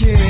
kid.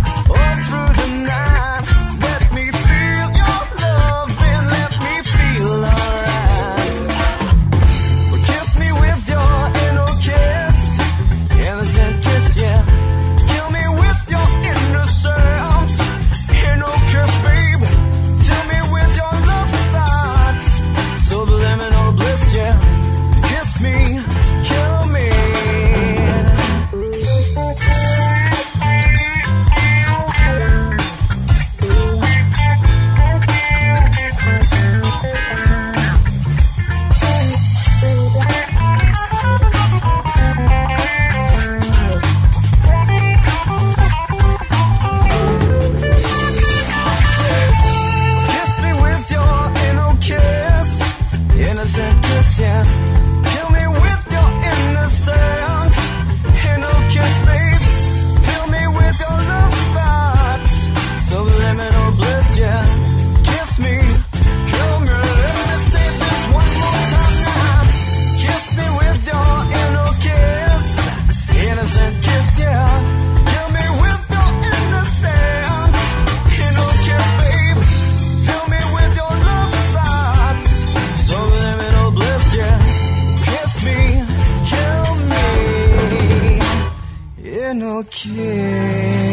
no kiss.